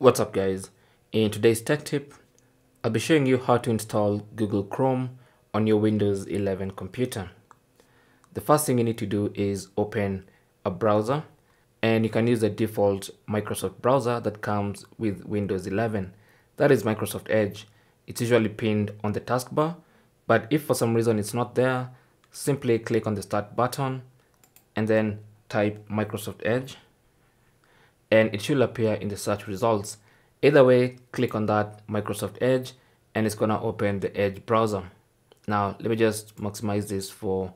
What's up guys? In today's tech tip, I'll be showing you how to install Google Chrome on your Windows 11 computer. The first thing you need to do is open a browser and you can use the default Microsoft browser that comes with Windows 11. That is Microsoft Edge. It's usually pinned on the taskbar, but if for some reason it's not there, simply click on the start button and then type Microsoft Edge and it should appear in the search results. Either way, click on that Microsoft Edge and it's gonna open the Edge browser. Now, let me just maximize this for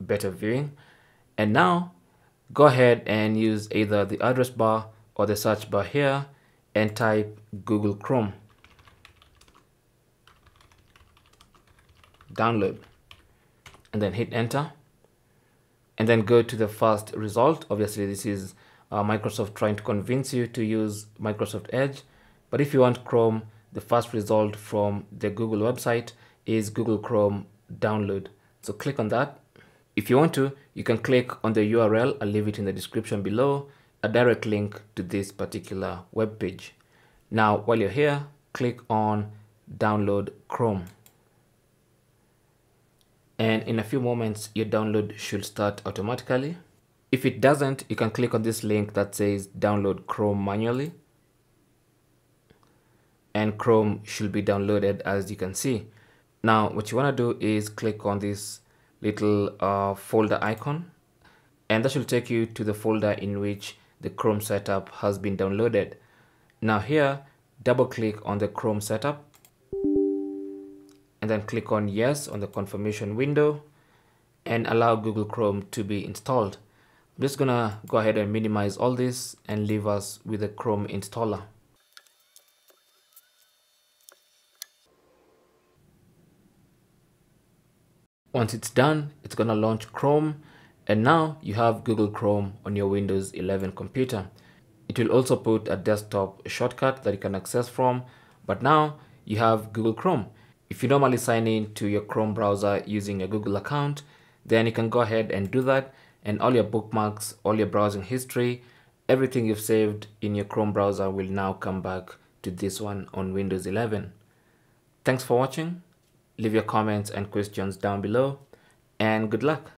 better viewing. And now, go ahead and use either the address bar or the search bar here and type Google Chrome. Download and then hit enter and then go to the first result. Obviously, this is uh, Microsoft trying to convince you to use Microsoft Edge. But if you want Chrome, the first result from the Google website is Google Chrome download. So click on that. If you want to, you can click on the URL. I'll leave it in the description below, a direct link to this particular web page. Now, while you're here, click on download Chrome. And in a few moments, your download should start automatically. If it doesn't, you can click on this link that says download Chrome manually. And Chrome should be downloaded as you can see. Now, what you want to do is click on this little uh, folder icon and that should take you to the folder in which the Chrome setup has been downloaded. Now here, double click on the Chrome setup and then click on yes on the confirmation window and allow Google Chrome to be installed. I'm just gonna go ahead and minimize all this and leave us with the Chrome installer. Once it's done, it's gonna launch Chrome and now you have Google Chrome on your Windows 11 computer. It will also put a desktop shortcut that you can access from, but now you have Google Chrome. If you normally sign in to your Chrome browser using a Google account, then you can go ahead and do that and all your bookmarks, all your browsing history, everything you've saved in your Chrome browser will now come back to this one on Windows 11. Thanks for watching. Leave your comments and questions down below and good luck.